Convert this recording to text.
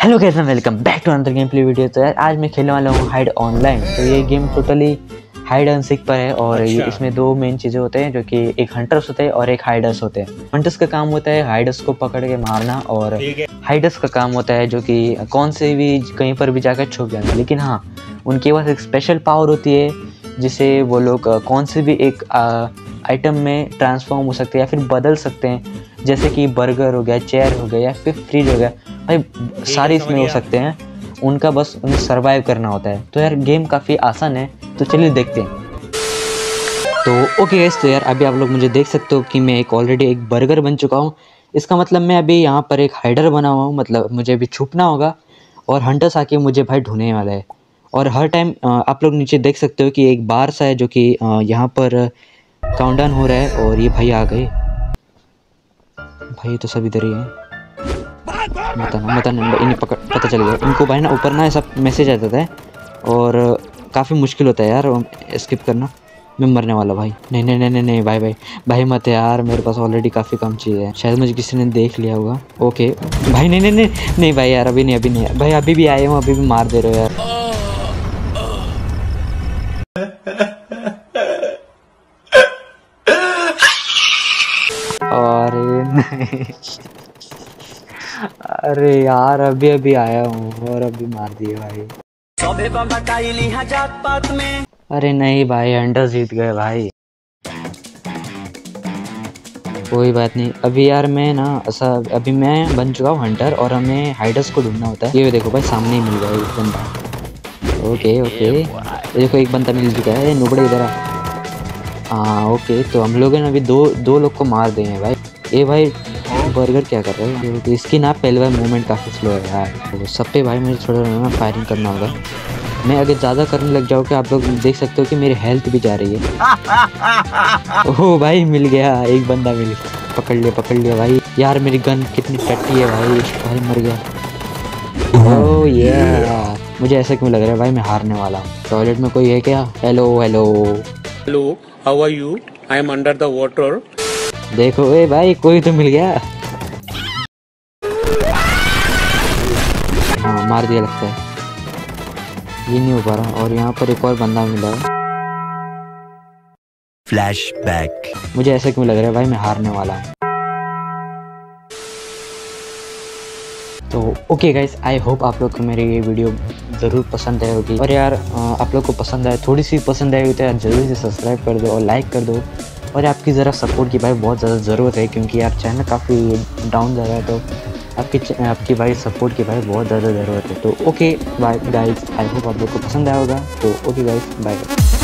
Hello कैसे welcome back to another game play video तो यार आज मैं खेलने वाला हूँ हाइड ऑनलाइन तो ये game totally hide and seek पर है और ये अच्छा। इसमें दो मेन चीज़ें होते हैं जो कि एक हंटर्स होते हैं और एक हाइडर्स होते हैं। हंटर्स का काम होता है हाइडर्स को पकड़ के मारना और हाइडर्स का काम होता है जो कि कौन से भी कहीं पर भी जाकर छुप जाना। लेकिन हाँ उनके पास एक स्पेशल पावर होती है जिसे वो लोग कौन से भी एक आइटम में ट्रांसफॉर्म हो सकते हैं या फिर बदल सकते हैं जैसे कि बर्गर हो गया चेयर हो गया या फिर फ्रिज हो गया भाई सारे इसमें हो सकते हैं उनका बस उन्हें सर्वाइव करना होता है। तो यार गेम काफ़ी आसान है तो चलिए देखते हैं। तो ओके गाइस तो यार अभी आप लोग मुझे देख सकते हो कि मैं एक ऑलरेडी एक बर्गर बन चुका हूँ। इसका मतलब मैं अभी यहाँ पर एक हाइडर बना हुआ हूँ मतलब मुझे अभी छुपना होगा और हंटर्स आके मुझे भाई ढूँढने वाला है। और हर टाइम आप लोग नीचे देख सकते हो कि एक बार सा है जो कि यहाँ पर काउंटडाउन हो रहा है और ये भाई आ गए। भाई तो सब इधर ही है। मत आना इन्हें पकड़ पता चल गया। इनको भाई ना ऊपर ना ऐसा मैसेज आता है और काफ़ी मुश्किल होता है यार स्किप करना। मैं मरने वाला भाई। नहीं नहीं नहीं नहीं नहीं भाई भाई भाई मत यार, मेरे पास ऑलरेडी काफ़ी कम चीज़ है शायद मुझे किसी ने देख लिया होगा। ओके भाई, नहीं नहीं नहीं नहीं भाई यार, अभी नहीं अभी नहीं। भाई, अभी भी आए हूँ, अभी भी मार दे रहे हो यार। अरे अरे यार, अभी अभी आया हूँ और अभी मार दिए भाई। अरे नहीं भाई अंडर जीत गए भाई। कोई बात नहीं। अभी यार मैं ना, ऐसा, अभी मैं बन चुका हूँ हंटर और हमें हाइडर्स को ढूंढना होता है। ये देखो भाई, सामने ही मिल गया एक बंदा। ओके ओके देखो, एक बंदा मिल चुका है। नुबड़े इधर हाँ ओके तो हम लोगों ने अभी दो दो लोग को मार हैं भाई। ये भाई बर्गर क्या कर रहे हैं? तो इसकी ना पहले बार मूवमेंट काफ़ी स्लो है यार। तो सब पे भाई मुझे थोड़ा ना फायरिंग करना होगा। मैं अगर ज़्यादा करने लग जाऊँ कि आप लोग देख सकते हो कि मेरी हेल्थ भी जा रही है। ओह भाई मिल गया। एक बंदा मिल गया। पकड़ लिया पकड़ लिया भाई। यार मेरी गन कितनी टट्टी है भाई। भाई मर गया। ओह ये मुझे ऐसा क्यों लग रहा है भाई मैं हारने वाला हूँ। टॉयलेट में कोई है क्या? Hello hello hello how are you I am under the water देखो ए भाई कोई तो मिल गया। हाँ मार दिया लगता है। ये नहीं हो पा रहा। और यहाँ पर एक और बंदा मिला है। Flashback. मुझे ऐसा क्यों लग रहा है? भाई मैं हारने वाला हूँ। तो ओके गाइस आई होप आप लोग को मेरी ये वीडियो ज़रूर पसंद आई होगी। और यार आप लोग को पसंद आए थोड़ी सी पसंद आई हुई तो यार जल्दी से सब्सक्राइब कर दो और लाइक कर दो। और आपकी ज़रा सपोर्ट की भाई बहुत ज़्यादा ज़रूरत है क्योंकि यार चैनल काफ़ी डाउन जा रहा है तो आपकी आपकी भाई सपोर्ट की भाई बहुत ज़्यादा ज़रूरत है। तो okay bye guys I hope आप लोग को पसंद आया होगा। तो ओके गाइस बाय